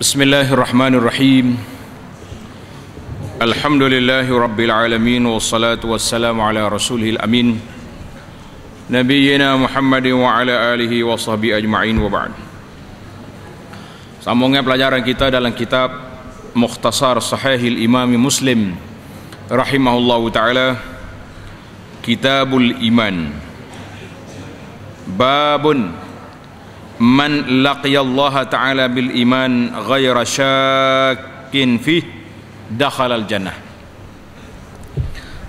بسم الله الرحمن الرحيم الحمد لله رب العالمين والصلاة والسلام على رسوله الأمين نبينا محمد وعلى آله وصحبه أجمعين وبعد Sambungnya pelajaran kita dalam kitab Mukhtasar Sahih Imam Muslim rahimahullahu taala Kitabul Iman Babun Man laqiya Allah taala bil iman ghaira syakkin fih dakhala al jannah.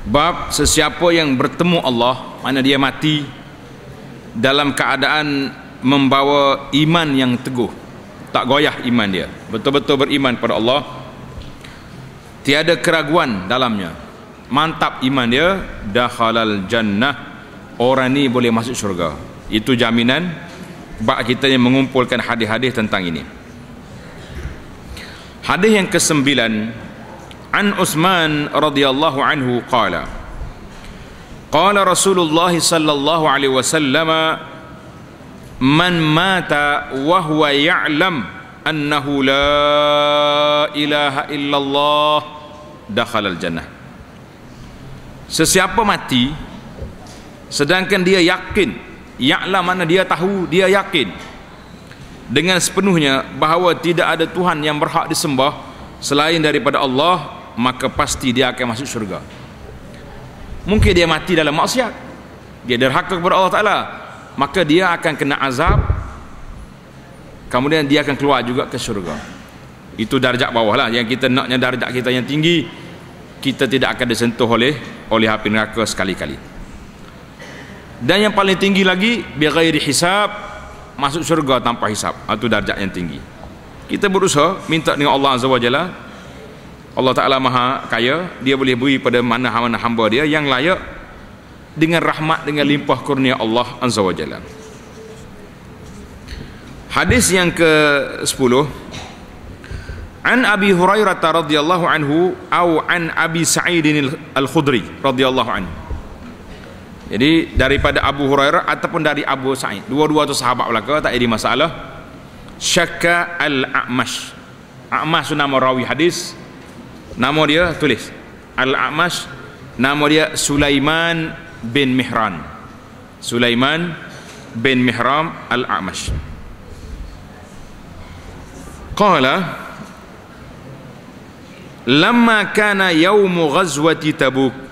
Bab sesiapa yang bertemu Allah mana dia mati dalam keadaan membawa iman yang teguh tak goyah iman dia betul-betul beriman pada Allah tiada keraguan dalamnya. Mantap iman dia dakhalal jannah. Orang ni boleh masuk syurga. Itu jaminan bab kita yang mengumpulkan hadis-hadis tentang ini. Hadis yang kesembilan an Uthman radhiyallahu anhu qala qala Rasulullah sallallahu alaihi wasallam man mata wa huwa ya'lam annahu la ilaha illallah dakhala al-jannah sesiapa mati sedangkan dia yakin ya'lam mana dia tahu dia yakin. Dengan sepenuhnya bahawa tidak ada Tuhan yang berhak disembah selain daripada Allah maka pasti dia akan masuk syurga. Mungkin dia mati dalam maksiat. Dia derhaka kepada Allah Ta'ala. Maka dia akan kena azab. Kemudian dia akan keluar juga ke syurga. Itu darjat bawah lah yang kita naknya darjat kita yang tinggi kita tidak akan disentuh oleh oleh api neraka sekali-kali dan yang paling tinggi lagi bighairi hisab masuk syurga tanpa hisab itu darjat yang tinggi kita berusaha minta dengan Allah Azza wa Jalla Allah Ta'ala maha kaya dia boleh beri pada mana-mana hamba dia yang layak dengan rahmat dengan limpah kurnia Allah Azza wa Jalla. Hadis yang ke-10 An Abi Hurairah radhiyallahu anhu atau an Abi Sa'id Al-Khudri radhiyallahu anhu. Jadi daripada Abu Hurairah ataupun dari Abu Sa'id. Dua-dua tu sahabat belaka tak ada masalah. Syakka Al-A'mash. A'mash nama rawi hadis. Nama dia tulis. Al-A'mash nama dia Sulaiman bin Mihran Sulaiman bin Mihram Al-A'mash Qala Lama kana yawmu ghazwati Tabuk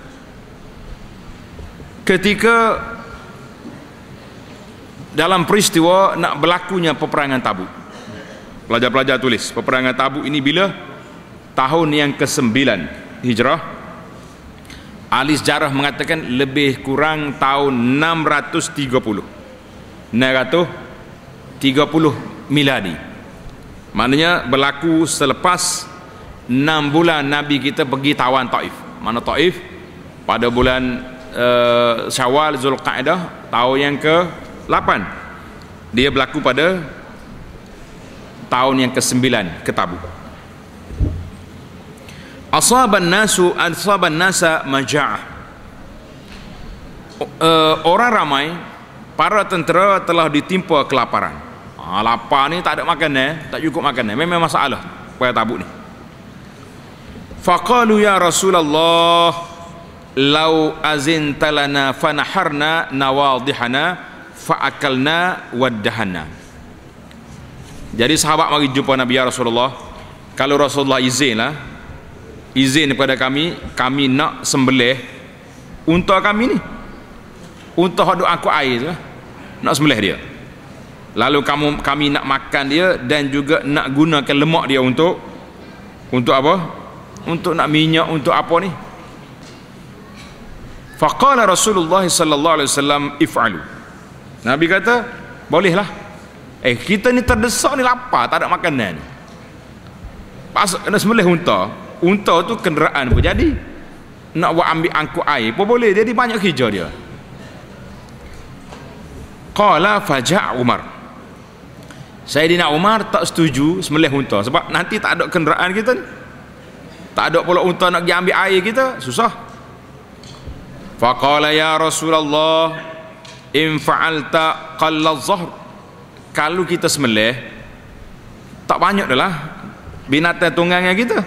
Ketika dalam peristiwa nak berlakunya peperangan Tabuk. Pelajar-pelajar tulis peperangan Tabuk ini bila? Tahun yang ke-9 Hijrah. Ahli sejarah mengatakan lebih kurang tahun 630 630 miladi. Maknanya berlaku selepas 6 bulan Nabi kita pergi tawan Taif. Mana Taif? Pada bulan uh, Syawal Zulqa'dah tahun yang ke 8 dia berlaku pada tahun yang ke 9 ke Tabuk asaban nasu asaban nasa maja'ah uh, orang ramai para tentera telah ditimpa kelaparan. Ha, lapar ni tak ada makan eh? Tak cukup makan eh? Memang masalah pada tabuk ni. Faqalu ya rasulullah lau azinta lana fanaharna nawadihana faakalna waddahana. Jadi sahabat mari jumpa Nabi ya Rasulullah kalau Rasulullah izin lah izin kepada kami kami nak sembelih untuk kami ni. Untuk haduk aku air tu nak sembelih dia. Lalu kamu kami nak makan dia dan juga nak gunakan lemak dia untuk untuk apa? Untuk nak minyak untuk apa ni faqala rasulullah sallallahu alaihi wasallam if'alu. Nabi kata bolehlah. Eh kita ni terdesak ni lapar tak ada makanan. Pas nak sembelih unta. Unta tu kenderaan pun jadi. Nak buat ambil angkut air pun boleh jadi banyak kerja dia. Qala faja' Umar. Sayyidina Umar tak setuju sembelih unta sebab nanti tak ada kenderaan kita ni. Tak ada pula unta nak pergi ambil air kita susah faqala ya Rasulullah in fa'alta qalla zahr kalau kita sembelih tak banyak dah lah binatang tunggangan kita.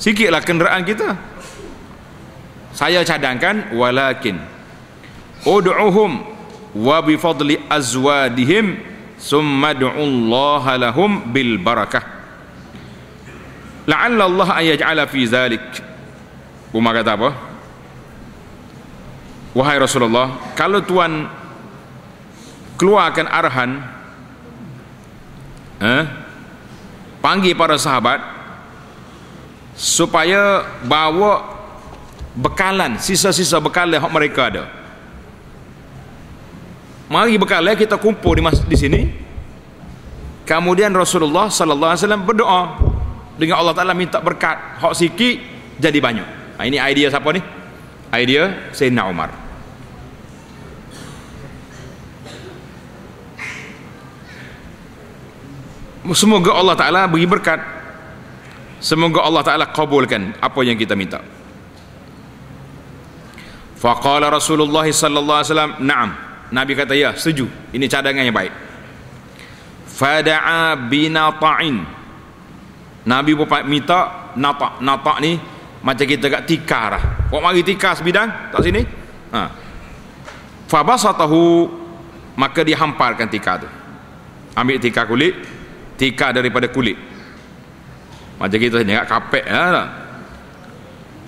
Sikitlah kenderaan kita. Saya cadangkan walakin ud'uhum wa bifadli azwadihim summa du'ullaha lahum bil barakah. La'alla Allah ayaj'ala fi zalik. Umar kata apa wahai Rasulullah kalau tuan keluarkan arahan eh, panggil para sahabat supaya bawa bekalan sisa-sisa bekalan yang mereka ada. Mari bekalan kita kumpul di, di sini. Kemudian Rasulullah sallallahu alaihi wasallam berdoa dengan Allah Taala minta berkat. Hak sikit jadi banyak. Ha, ini idea siapa ni idea Sayyidina Umar semoga Allah Ta'ala beri berkat. Semoga Allah Ta'ala kabulkan apa yang kita minta. Faqala Rasulullah sallallahu alaihi wasallam na'am. Nabi kata ya setuju. Ini cadangan yang baik. Fada'a binata'in. Nabi pun minta nata' nata' ni macam kita kat tikar lah. Kok mari tikar sebidang tak sini. Ha. fabasatahu maka dihamparkan tikar tu. Ambil tikar kulit tika daripada kulit. Macam kita ni kapek ya,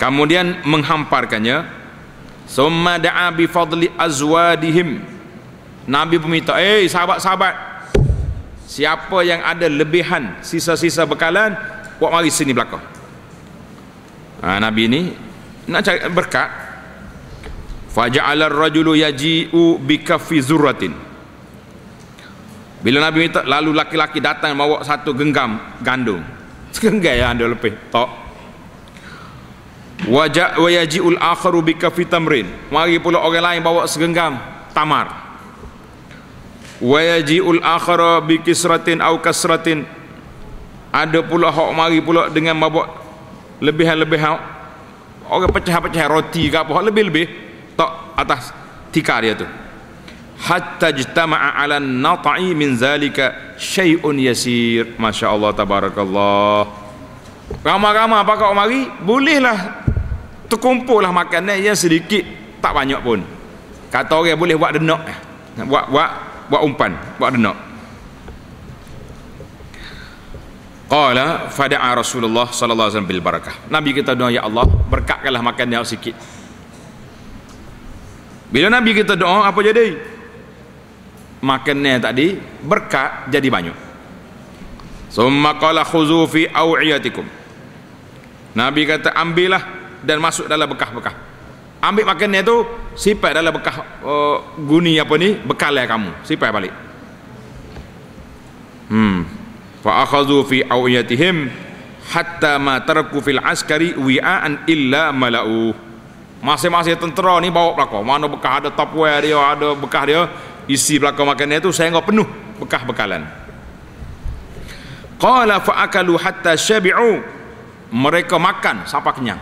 kemudian menghamparkannya. Summa da'a bi fadli azwadihim. Nabi pun minta eh sahabat-sahabat siapa yang ada lebihan sisa-sisa bekalan buat mari sini belakang ha, Nabi ni nak cari berkat faja'ala ar-rajulu yaji'u bi kaffi zurratin bila Nabi minta lalu laki-laki datang bawa satu genggam gandum. Segenggam yang ada lebih. Tak. Wajak wa yaji'ul akharu bi kafi tamrin. Mari pula orang lain bawa segenggam tamar. Wa yaji'ul akhara bi kisratin au kasratin. Ada pula hok mari pula dengan bawa lebihan-lebihan orang pecah-pecah roti ke apa lebih-lebih tak atas tikar dia tu. Hatta jtama'a 'ala an-nata'i min zalika syai'un yasir. Masyaallah tabarakallah. Ramai-ramai apa kau mari bolehlah terkumpullah makanan yang sedikit tak banyak pun. Kata orang boleh buat denak buat buat buat umpan buat denak qala fada'a rasulullah sallallahu alaihi wasallam bil barakah. Nabi kita doa ya Allah berkatkanlah makan yang sikit. Bila nabi kita doa apa jadi? Makannya tadi berkat jadi banyak. Summa qala khuzu fi aw'iyatikum. Nabi kata ambillah dan masuk dalam bekah-bekah. Ambil makannya tu sipai dalam bekah uh, guni apa ni? Bekal kamu. Sipai balik. Hmm fa akhadhu fi aw'iyatihim hatta ma taraku fil askari wi'an illa mala'u masing-masing tentera ni bawa belakang. Mana bekah ada tupperware dia ada bekah dia isi belakang makannya itu saya penuh bekah bekalan. Qala fa akalu hatta syabi'u. Mereka makan sampai kenyang.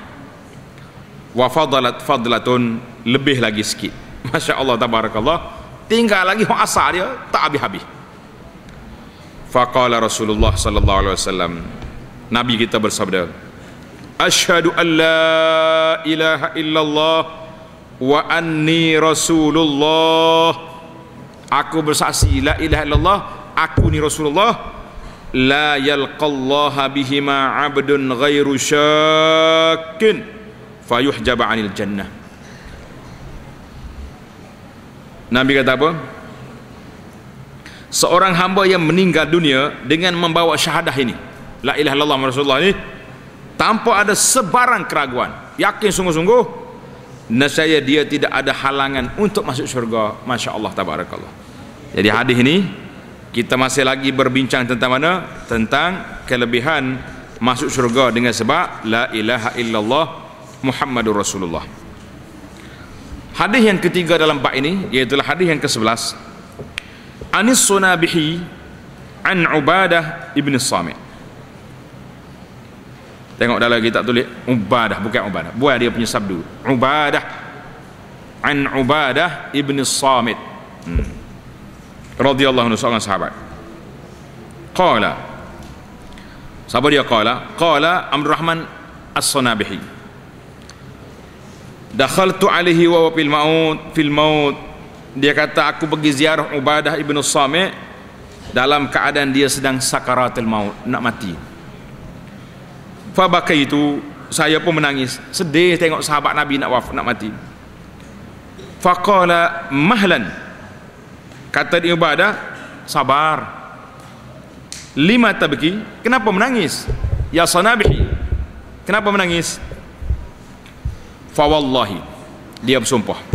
Wa fadalat fadlatun lebih lagi sikit. masya-Allah tabarakallah. Tinggal lagi hok asar dia tak habis-habis faqala Rasulullah sallallahu alaihi wasallam nabi kita bersabda asyhadu an la ilaha illallah wa anni rasulullah. Aku bersaksi la ilaha illallah aku ni Rasulullah. La yalqallaha bihima abdun ghairu syakin fayuhjaba anil jannah. Nabi kata apa seorang hamba yang meninggal dunia dengan membawa syahadah ini. La ilaha illallah Rasulullah ini tanpa ada sebarang keraguan. Yakin sungguh-sungguh? Nescaya dia tidak ada halangan untuk masuk syurga. masya-Allah tabarakallah. Jadi hadis ini kita masih lagi berbincang tentang mana? Tentang kelebihan masuk syurga dengan sebab la ilaha illallah Muhammadur Rasulullah. Hadis yang ketiga dalam bab ini iaitu hadis yang ke-11 Anis Sunabihi an Ubadah ibn Samit Tengok dalam kitab tulis Ubadah bukan Ubadah. Buat dia punya sabdu. Ubadah an Ubadah ibn Samit. Hmm. Radhiyallahu anhu seorang sahabat. Qala siapa dia qala qala Abdul Rahman As-Sanabihi dakhaltu alaihi wa fil maut fil maut dia kata aku pergi ziarah Ubadah ibnu Samit dalam keadaan dia sedang sakaratul maut nak mati. Fa itu saya pun menangis. Sedih tengok sahabat Nabi nak wafat nak mati. Faqala mahlan? Kata dia Ubadah sabar. Lima tabki kenapa menangis? Ya sanabihi kenapa menangis? Fa wallahi. Dia bersumpah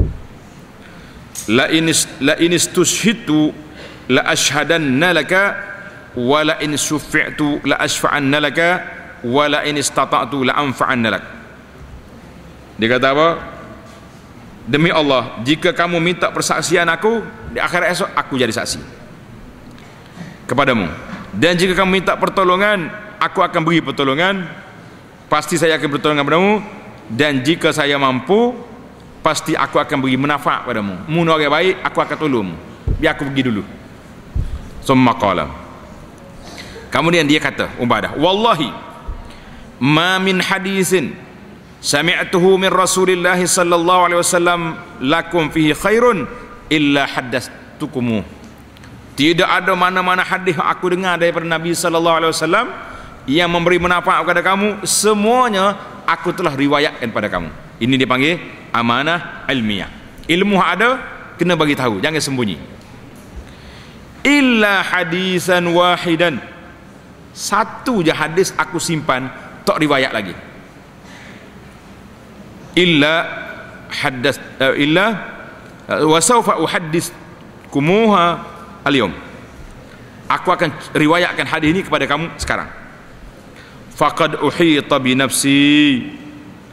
la in la in istushhitu la ashhadanna laka wa la in sufi'tu la ashfa'anna laka wa la in istata'tu la anfa'anna lak. Dia kata apa? Demi Allah jika kamu minta persaksian aku di akhirat esok aku jadi saksi. Kepadamu. Dan jika kamu minta pertolongan aku akan beri pertolongan. Pasti saya akan bertolongan padamu dan jika saya mampu pasti aku akan beri manfaat padamu. Mun orang baik aku akan tolong biar aku pergi dulu. Summa qala. Kemudian dia kata ubadah wallahi ma min hadisin sami'tuhu min rasulillah sallallahu alaihi wasallam lakum fihi khairun illa haddatstukumuh tidak ada mana-mana hadis aku dengar daripada Nabi sallallahu alaihi wasallam yang memberi manfaat kepada kamu. Semuanya aku telah riwayatkan pada kamu ini dipanggil amanah ilmiah. Ilmu ada kena bagi tahu jangan sembunyi. Illa hadisan wahidan. Satu je hadis aku simpan tak riwayat lagi. Illa hadas uh, illa uh, wa sawfa uhaddis kumuha al aku akan riwayatkan hadis ini kepada kamu sekarang. Faqad uhita bi nafsi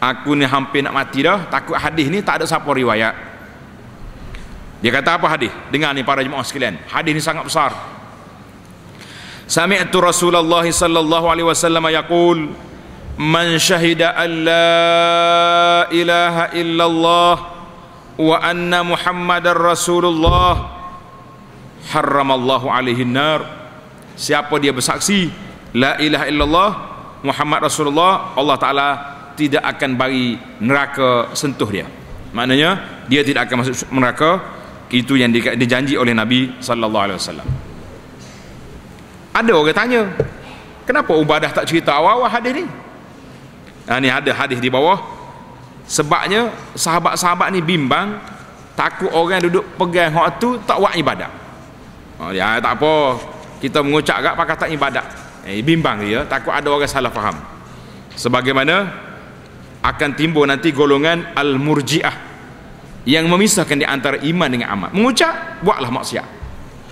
aku ni hampir nak mati dah. Takut hadis ni tak ada siapa riwayat. Dia kata apa hadis? Dengar ni para jemaah sekalian. Hadis ni sangat besar. Sami'tu rasulullah sallallahu alaihi wasallam yaqul man syahida an la ilaha illallah wa anna muhammadar rasulullah harramallahu alaihi nar. Siapa dia bersaksi la ilaha illallah Muhammad Rasulullah Allah Ta'ala tidak akan bagi neraka sentuh dia. Maknanya dia tidak akan masuk neraka. Itu yang dijanji oleh Nabi Sallallahu Alaihi Wasallam. Ada orang tanya kenapa Ubadah tak cerita awal-awal hadis ni? Ha, ni ada hadis di bawah. Sebabnya sahabat-sahabat ni bimbang takut orang duduk pegang hak tu tak buat ibadat. Oh, ya tak apa. Kita mengucap agak pakai tak ibadat. Eh, bimbang dia takut ada orang salah faham. Sebagaimana akan timbul nanti golongan al-murji'ah yang memisahkan di antara iman dengan amal. Mengucap buatlah maksiat.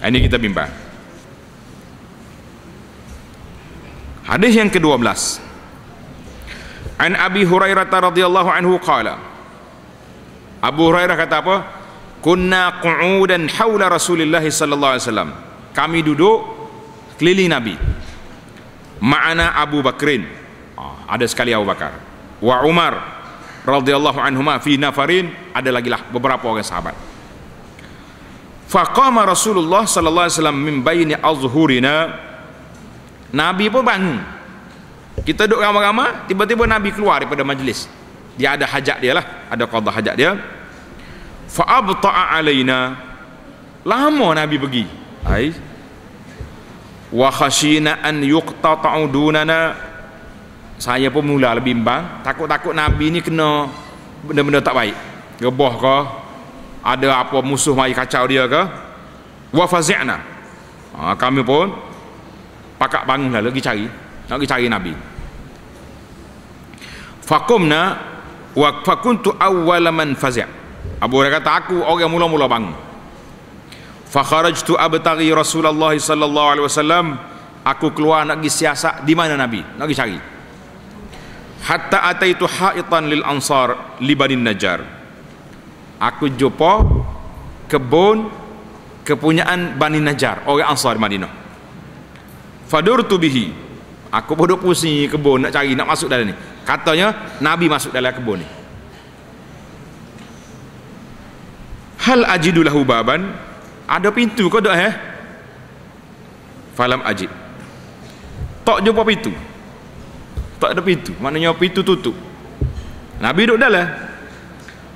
Ini kita bimbang. Hadis yang ke-12 an Abi Hurairah radhiyallahu anhu qala. Abu Hurairah kata apa? Kunna qu'udan haula Rasulillah sallallahu alaihi wasallam. Kami duduk keliling Nabi. Ma'ana Abu Bakrin. Oh, ada sekali Abu Bakar wa Umar radhiyallahu anhuma fi nafarin ada lagi lah beberapa orang sahabat. Faqama Rasulullah sallallahu alaihi wasallam min baini azhurina Nabi pun bangun. Kita duduk ramai-ramai tiba-tiba Nabi keluar daripada majlis. Dia ada hajat dia lah ada qada hajat dia. Fa abta'a alaina lama Nabi pergi. Ai wa khashina an yuqtata'u dunana saya pun mula lebih bimbang. Takut-takut nabi ni kena benda-benda tak baik. Gebah ke? Ada apa musuh mari kacau dia ke? Wa fazi'na. Ha, kami pun pakak bangunlah lagi cari. Nak pergi cari nabi. Faqumna wa fakuntu awwala man fazi' Abu Hurairah kata aku orang mula-mula bangun. Fa kharajtu abtaghi Rasulullah sallallahu alaihi wasallam. Aku keluar nak pergi siasat di mana nabi? Nak pergi cari hatta ataitu haitan lil ansar li bani najar aku jumpa kebun kepunyaan bani najar orang ansar di madinah. Fadurtu bihi. Aku bodoh pusing kebun nak cari nak masuk dalam ni. Katanya nabi masuk dalam kebun ni. Hal ajidu lahu baban? Ada pintu kau tak eh? Falam ajib tak jumpa pintu tak ada pintu. Maknanya pintu tutup. Nabi duduk dalam.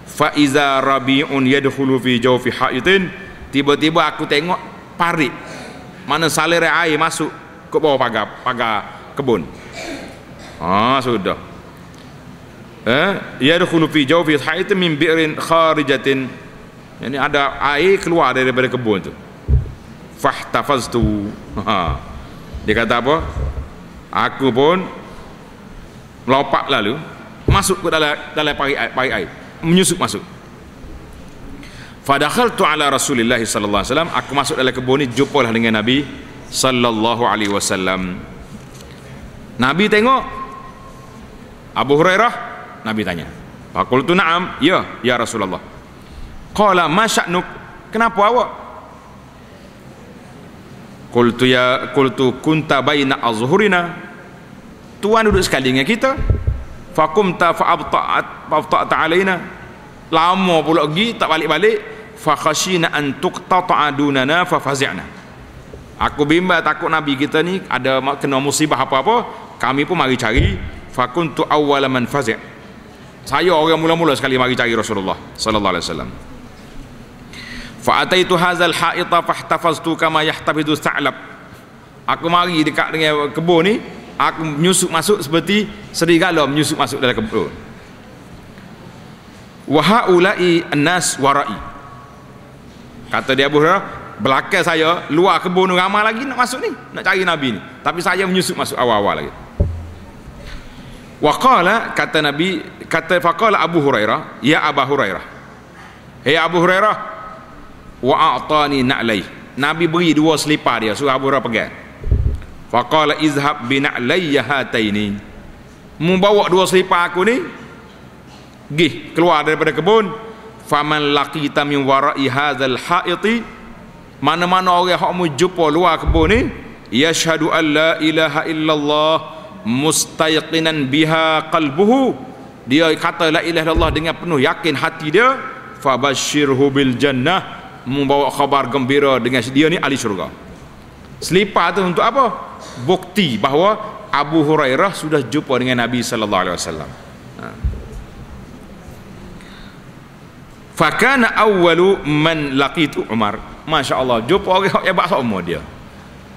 Fa iza rabiun yadkhulu fi jawfi haitin. Tiba-tiba aku tengok parit. Mana salir air masuk ke bawah pagar pagar kebun. Ah sudah. Eh yadkhulu fi jawfi haitin min bi'rin kharijatin. Yani ada air keluar daripada kebun tu. Fahtafaztu. Ha. Dia kata apa? Aku pun melompat lalu masuk ke dalam dalam pari air, pari air. Menyusup masuk. Fadakhaltu ala rasulillah sallallahu alaihi wasallam. Aku masuk dalam kebun ni jumpalah dengan nabi sallallahu alaihi wasallam. Nabi tengok Abu Hurairah nabi tanya faqultu na'am. Ya ya rasulullah. Qala ma sya'nuk? Kenapa awak? Qultu ya qultu kunta baina azhurina tuan duduk sekali dengan kita. Faqumta fa'abta'at fa'abta'at alaina. Lama pula pergi tak balik-balik. Fa khashina an tuqtata'a dunana fa fazi'na aku bimbang takut nabi kita ni ada kena musibah apa-apa kami pun mari cari. Fa kuntu awwala man fazi' saya orang mula-mula sekali mari cari Rasulullah sallallahu alaihi wasallam. Fa ataitu hadzal ha'ita fahtafaztu kama yahtafidu sa'lab. Aku mari dekat dengan kebun ni aku menyusup masuk seperti serigala menyusup masuk dalam kebun. Wa haula'i annas wara'i. Kata dia Abu Hurairah belakang saya luar kebun ramai lagi nak masuk ni nak cari nabi ni. Tapi saya menyusup masuk awal-awal lagi. Wa qala kata nabi kata faqala Abu Hurairah ya Abu Hurairah hey Abu Hurairah wa a'tani na'lai. Nabi beri dua selipar dia suruh Abu Hurairah pegang faqala izhab bina'layya hataini. Membawa dua selipar aku ni gih keluar daripada kebun. Faman laqita min wara'i hadzal haiti. Mana-mana orang hak mu jumpa luar kebun ni yashhadu an la ilaha illallah mustayqinan biha qalbuhu. Dia kata la ilaha illallah dengan penuh yakin hati dia fabashirhu bil jannah. Membawa khabar gembira dengan dia ni ahli syurga selipar tu untuk apa bukti bahawa Abu Hurairah sudah jumpa dengan Nabi sallallahu alaihi wasallam. Ha. Fakana awwalu man laqitu Umar. Masya-Allah, jumpa orang yang hebat umur dia.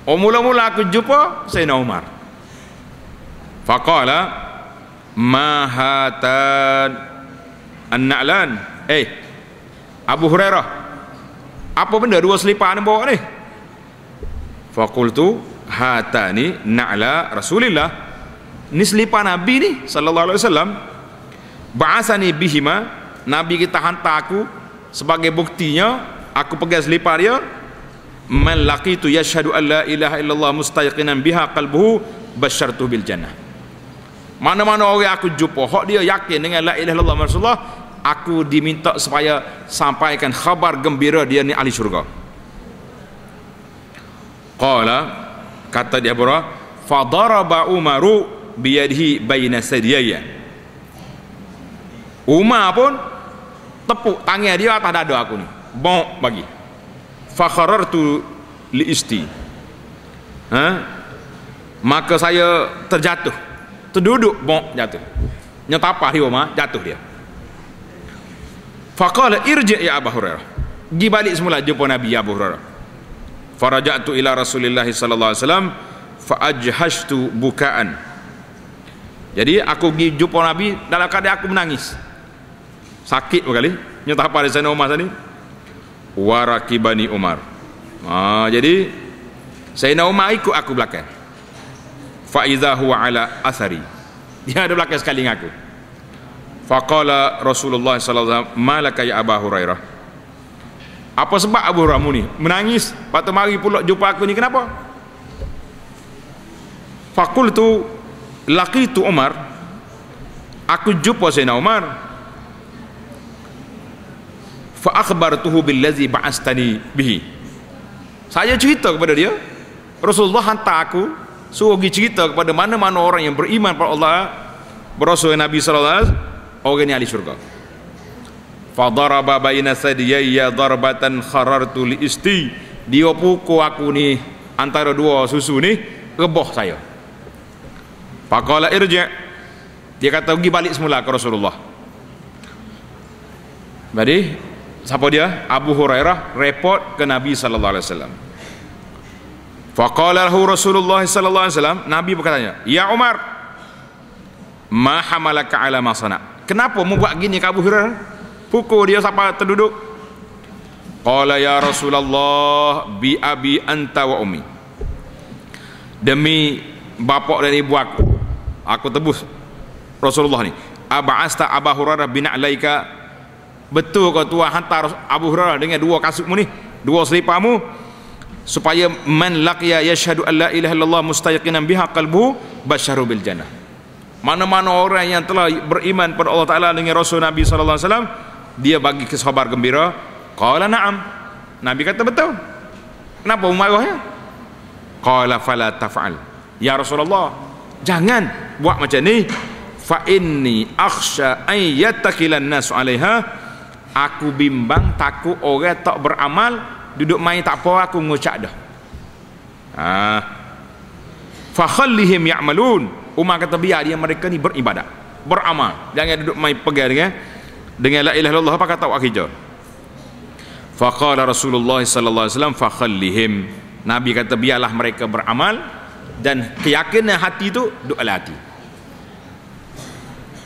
Oh mula-mula aku jumpa Sayyidina Umar. Faqala ma hatan an-na'lan. Eh, Abu Hurairah. Apa benda dua selipar ni bawa ni? Faqultu hatani na'la rasulillah. Ni selipar nabi ni sallallahu alaihi wasallam. Ba'asani bihima. Nabi kita hantar aku sebagai buktinya aku pegang selipar dia. Man laqitu yashhadu an la ilaha illallah mustaqinan biha qalbuhu basyartu bil jannah. Mana-mana orang aku jumpa hak dia yakin dengan la ilaha illallah rasulullah aku diminta supaya sampaikan khabar gembira dia ni ahli syurga qala kata dia berah fadaraba umaru biyadihi baina sadiyaya Umar pun tepuk tangan dia atas dada aku ni. Bong bagi. Fakharartu li isti. Ha? maka saya terjatuh. Terduduk bong jatuh. Nyetapah dia Umar jatuh dia. Faqala irji ya Abu Hurairah. Pergi balik semula jumpa Nabi Abu Hurairah faraja'tu ila Rasulillah sallallahu alaihi wasallam fa ajhashtu bukaan. Jadi aku pergi jumpa Nabi dalam keadaan aku menangis. Sakit berkali. Nyata apa di sana Umar tadi. Warakibani Umar. Ha, jadi Sayyidina Umar ikut aku belakang. Fa idza huwa ala athari. Dia ada belakang sekali dengan aku. Faqala Rasulullah sallallahu alaihi wasallam malaka ya Abu Hurairah apa sebab Abu Hurairah ni? Menangis patut mari pula jumpa aku ni kenapa? Fakultu laqitu Umar aku jumpa Sayyidina Umar. Fa akhbartuhu billazi ba'astani bihi. Saya cerita kepada dia. Rasulullah hantar aku suruh pergi cerita kepada mana-mana orang yang beriman kepada Allah berasul Nabi wasallam orang ni ahli syurga fadaraba baina sadiyaya darbatan kharartu li isti. Dia pukul aku ni antara dua susu ni reboh saya. Faqala irji' dia kata pergi balik semula ke Rasulullah. Jadi siapa dia? Abu Hurairah report ke Nabi sallallahu alaihi wasallam. Faqala lahu Rasulullah sallallahu alaihi wasallam Nabi berkatanya ya Umar ma hamalaka ala ma sana. Kenapa mu buat gini ke Abu Hurairah pukul dia sampai terduduk? Qala ya Rasulullah bi abi anta wa ummi. Demi bapak dan ibu aku. Aku tebus Rasulullah ni. Aba'asta Abu Hurairah bin alaika. Betul kau tuan hantar Abu Hurairah dengan dua kasutmu ni dua selipamu supaya man laqiya yashhadu an la ilaha illallah mustaqinan biha qalbu basyaru bil jannah. Mana-mana orang yang telah beriman pada Allah Taala dengan Rasul Nabi sallallahu alaihi wasallam dia bagi kesabar gembira. Qala na'am. Nabi kata betul. Kenapa marahnya qala fala taf'al. Ya Rasulullah jangan buat macam ni. Fa inni akhsha an yattakilan nas 'alaiha. Aku bimbang takut orang tak beramal duduk main tak apa aku ngucap dah. Ha. Fa khallihim ya'malun. Umar kata biar dia mereka ni beribadat beramal. Jangan duduk main pegang dengan dengan la ilaha illallah apa kata awak kerja? Faqala rasulullah sallallahu alaihi wasallam fa khallihim nabi kata biarlah mereka beramal dan keyakinan hati tu duk hati.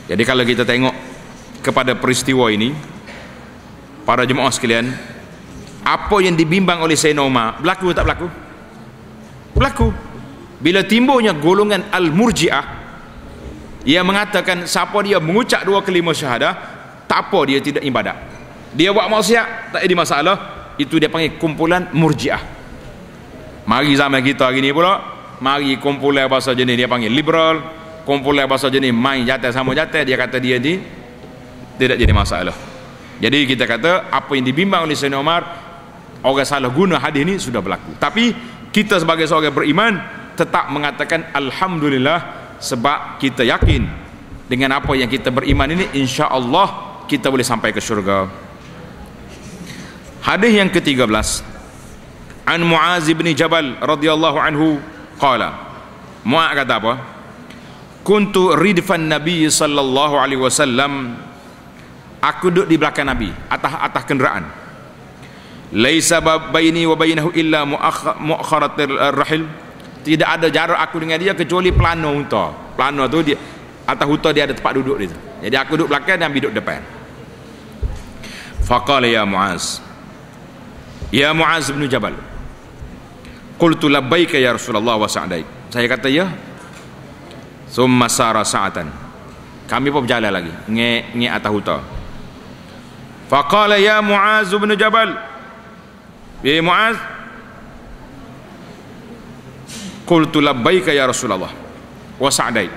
Jadi kalau kita tengok kepada peristiwa ini para jemaah sekalian apa yang dibimbang oleh Sayyidina Umar berlaku tak berlaku? berlaku. Bila timbulnya golongan Al-Murji'ah yang mengatakan siapa dia mengucap dua kelima syahadah tak apa dia tidak ibadat. Dia buat maksiat tak ada masalah. Itu dia panggil kumpulan Murji'ah. Mari zaman kita hari ni pula mari kumpulan bahasa jenis dia panggil liberal kumpulan bahasa jenis main jatuh sama jatuh dia kata dia ni tidak jadi masalah. Jadi kita kata apa yang dibimbang oleh Sayyidina Umar orang salah guna hadis ni sudah berlaku. Tapi kita sebagai seorang beriman tetap mengatakan Alhamdulillah sebab kita yakin dengan apa yang kita beriman ini insya Allah kita boleh sampai ke syurga. Hadis yang ke-13 an Muaz bin Jabal radhiyallahu anhu qala Muaz kata apa? Kuntu ridfan nabi sallallahu alaihi wasallam. Aku duduk di belakang nabi atas atas kenderaan. Laisa baini wa bainahu illa muakharat rahil. Tidak ada jarak aku dengan dia kecuali plano unta. Plano tu dia atas unta dia ada tempat duduk dia jadi aku duduk belakang dan nabi duduk depan faqala ya muaz. Ya muaz bin jabal. Qultu labbaika ya rasulullah wa sa'daik. Saya kata ya. Summa sara sa'atan. Kami pun berjalan lagi. Nge nge atas huta faqala ya muaz bin jabal. Ya muaz. Qultu labbaika ya rasulullah wa sa'dai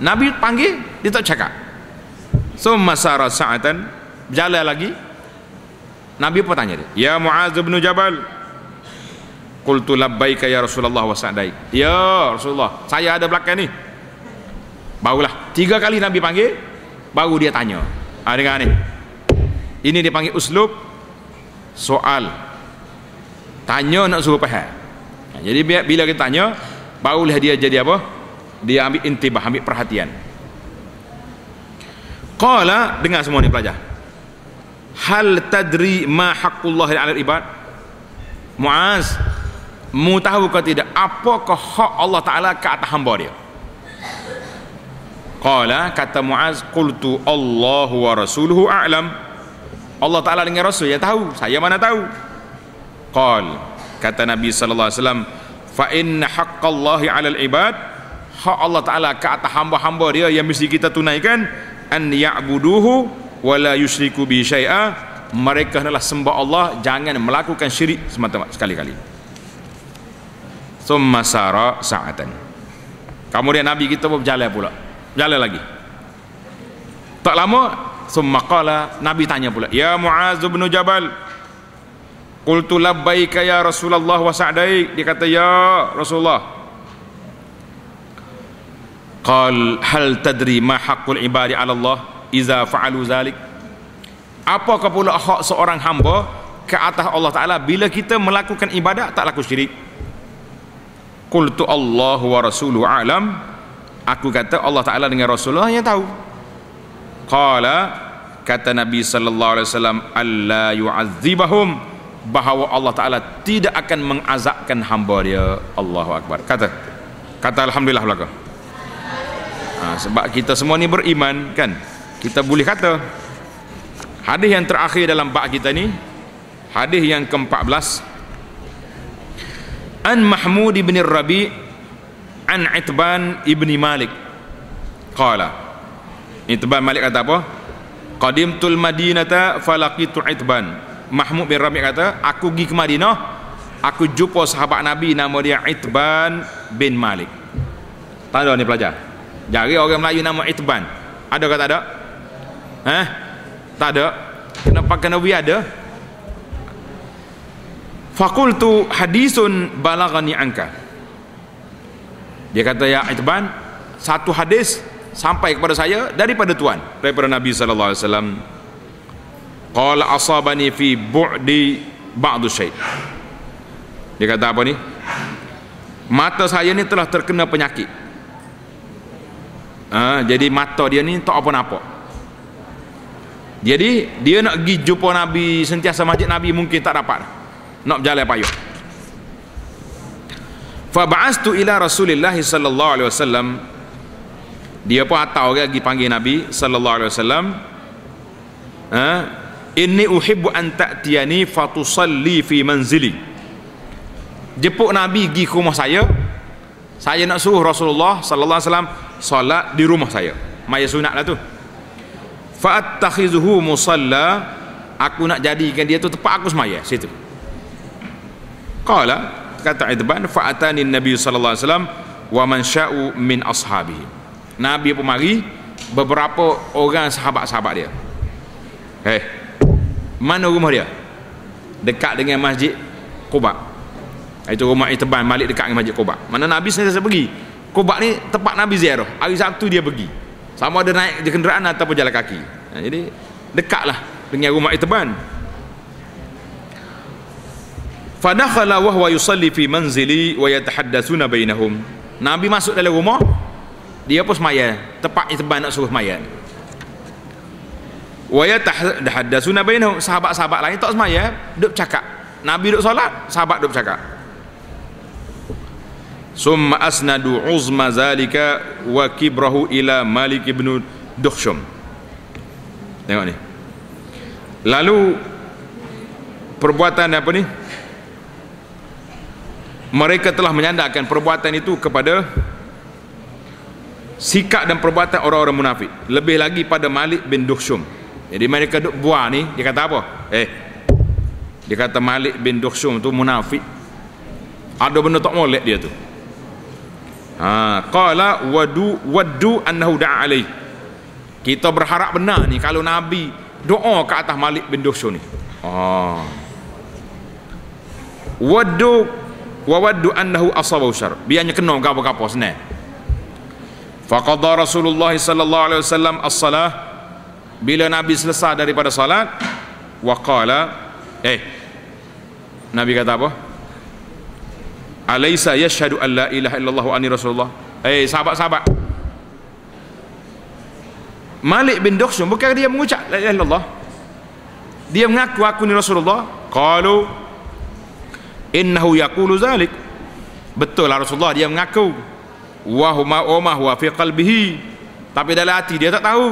nabi panggil dia tak cakap. Summa sara sa'atan berjalan lagi nabi pun tanya dia ya muaz bin jabal Qultu labbaika ya Rasulullah wa sa'daik. Ya Rasulullah, saya ada belakang ni. Barulah tiga kali Nabi panggil, baru dia tanya. Ha, dengar ni. Ini dia panggil uslub soal. Tanya nak suruh faham. Ha, jadi bila kita tanya, barulah dia jadi apa? Dia ambil intibah, ambil perhatian. Qala dengar semua ni pelajar. Hal tadri ma haqqullah 'alal ibad? Muaz, mu tahu ke tidak? Apakah hak Allah Taala ke atas hamba dia? Qala kata muaz qultu Allah wa rasuluhu a'lam. Allah Taala dengan rasul ya tahu saya mana tahu. Qal kata Nabi sallallahu alaihi wasallam fa inna haqqallahi 'alal ibad. Hak Allah Taala ke atas hamba-hamba dia yang mesti kita tunaikan an ya'buduhu wa la yusyriku bi syai'a mereka adalah sembah Allah jangan melakukan syirik semata-mata sekali-kali Thumma sara sa'atan. Kemudian Nabi kita pun berjalan pula. Berjalan lagi. Tak lama, thumma qala, Nabi tanya pula, "Ya Muaz bin Jabal, qultu labbaika ya Rasulullah wa sa'daik." Dia kata, "Ya Rasulullah." Qal, "Hal tadri ma haqqul ibadi 'ala Allah idza fa'alu zalik?" Apakah pula hak seorang hamba ke atas Allah Taala bila kita melakukan ibadat tak laku syirik? qultu Allah wa rasuluhu alam. Aku kata Allah Taala dengan Rasulullah yang tahu. Qala kata Nabi sallallahu alaihi wasallam alla yu'adzibahum bahawa Allah Taala tidak akan mengazabkan hamba dia. Allahu akbar. Kata kata alhamdulillah belaka. Ha, sebab kita semua ni beriman kan kita boleh kata hadis yang terakhir dalam bab kita ni hadis yang ke-14 An Mahmud ibn Rabi an Itban ibn Malik. Qala Itban Malik kata apa? Qadimtul Madinata falaqitu Itban. Mahmud bin Rabi kata aku pergi ke Madinah aku jumpa sahabat Nabi nama dia Itban bin Malik. Tak ada ni pelajar. Jari orang Melayu nama Itban. Ada ke tak? ada eh tak ada kenapa kena ada Fakultu hadisun balagani angka. Dia kata ya Itban, satu hadis sampai kepada saya daripada Tuhan, daripada Nabi sallallahu alaihi wasallam. Qala asabani fi bu'di ba'du syai. Dia kata apa ni? Mata saya ni telah terkena penyakit. Ha, jadi mata dia ni tak apa-apa. Jadi dia nak pergi jumpa Nabi sentiasa masjid Nabi mungkin tak dapat. Nak berjalan payah fa ba'astu ila rasulillah sallallahu alaihi wasallam. Dia pun atau orang pergi panggil nabi sallallahu alaihi wasallam. Ha? Inni uhibbu an ta'tiyani fatusalli fi manzili. Jemput nabi pergi ke rumah saya. Saya nak suruh rasulullah sallallahu alaihi wasallam solat di rumah saya. Maya sunatlah tu fa attakhizuhu musalla aku nak jadikan dia tu tempat aku semaya situ Qala kata Idban fa'atani Nabi sallallahu alaihi wasallam wa man sya'u min ashabihi. Nabi pun mari beberapa orang sahabat-sahabat dia. Hei. Mana rumah dia? Dekat dengan Masjid Quba. Itu rumah Idban Malik dekat dengan Masjid Quba. Mana Nabi sentiasa pergi. Quba ni tempat Nabi ziarah. Hari Sabtu dia pergi. Sama ada naik di kenderaan ataupun jalan kaki. Nah, jadi dekatlah dengan rumah Idban. Fadakhala wa huwa yusalli fi manzili wa yatahaddatsuna bainahum. Nabi masuk dalam rumah, dia pun semaya, tepatnya teban nak suruh semaya. Wa yatahaddatsuna bainahum. Sahabat-sahabat lain tak semaya, duk cakap. Nabi duk solat, sahabat duk cakap. Summa asnadu uzma zalika wa kibrahu ila Malik ibn Dukhshum. Tengok ni. Lalu perbuatan apa ni? mereka telah menyandarkan perbuatan itu kepada sikap dan perbuatan orang-orang munafik lebih lagi pada Malik bin Dukhshum jadi mereka duk buah ni dia kata apa eh dia kata Malik bin Dukhshum tu munafik ada benda tak molek dia tu ha qala wadu wadu annahu da'a alaih. Kita berharap benar ni kalau nabi doa ke atas Malik bin Dukhshum ni. Ah wadu wa waddu annahu asabahu syar biarnya kena gapo-gapo senang. Faqadha rasulullah sallallahu alaihi wasallam as-salah. Bila nabi selesai daripada salat wa qala eh nabi kata apa alaysa yashhadu an la ilaha illallah wa anni rasulullah. Eh sahabat-sahabat. Malik bin Dukhshum bukan dia mengucap la ilaha illallah. Dia mengaku aku ni rasulullah. Qalu innahu yaqulu zalik. Betul lah Rasulullah dia mengaku. Wa huma wa fi qalbihi. Tapi dalam hati dia tak tahu.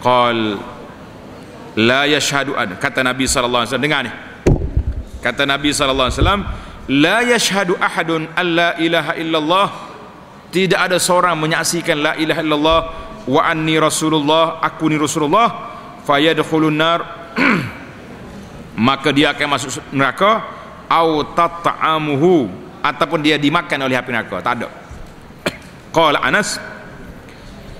Qal la yashhadu an. Kata Nabi sallallahu alaihi wasallam dengar ni. Kata Nabi sallallahu alaihi wasallam la yashhadu ahadun alla ilaha illallah. Tidak ada seorang menyaksikan la ilaha illallah wa anni rasulullah aku ni rasulullah. Fayadkhulun nar. Maka dia akan masuk neraka. Au tat'amuhu. Ataupun dia dimakan oleh api neraka. Tak ada. Qala Anas.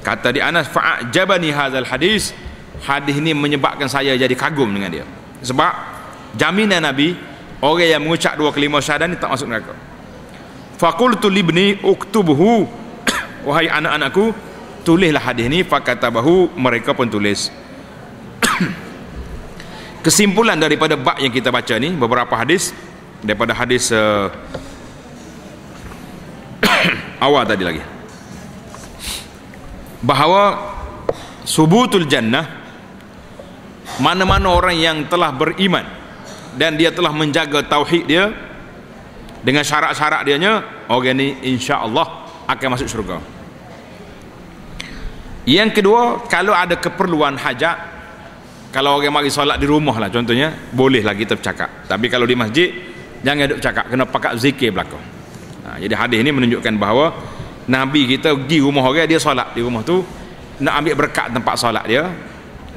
Kata di Anas fa'ajabani hadzal hadis. Hadis ini menyebabkan saya jadi kagum dengan dia. Sebab jaminan Nabi orang yang mengucap dua kelima syahadat ni tak masuk neraka. Faqultu libni uktubuhu. Wahai anak-anakku tulislah hadis ni. Fakatabahu mereka pun tulis. Kesimpulan daripada bab yang kita baca ni beberapa hadis daripada hadis uh, awal tadi lagi. Bahawa subutul jannah mana-mana orang yang telah beriman dan dia telah menjaga tauhid dia dengan syarat-syarat dia nya orang ni insya-Allah akan masuk syurga. Yang kedua kalau ada keperluan hajat kalau orang mari solat di rumah lah contohnya bolehlah kita bercakap. Tapi kalau di masjid jangan duduk cakap kena pakat zikir belakang. Ha, jadi hadis ini menunjukkan bahawa Nabi kita pergi rumah orang dia solat di rumah tu nak ambil berkat tempat solat dia.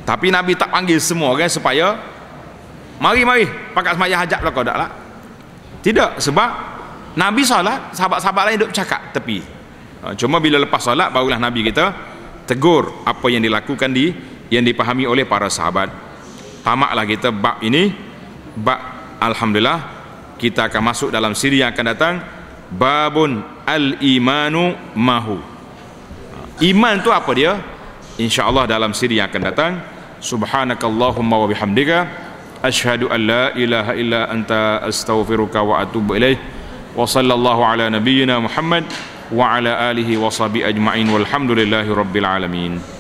Tapi Nabi tak panggil semua orang supaya mari mari. Pakat semayang hajat belakang tak lah? Tidak sebab Nabi solat sahabat-sahabat lain duduk cakap tepi. Ha, cuma bila lepas solat barulah Nabi kita tegur apa yang dilakukan di yang dipahami oleh para sahabat. Tamaklah kita bab ini. Bab Alhamdulillah kita akan masuk dalam siri yang akan datang. Babun al-imanu mahu. Iman tu apa dia? Insyaallah dalam siri yang akan datang. Subhanakallahumma wa bihamdika asyhadu an la ilaha illa anta astaghfiruka wa atubu ilaih wa sallallahu ala nabiyyina muhammad wa ala alihi wa sahbihi ajma'in. Walhamdulillahi rabbil alamin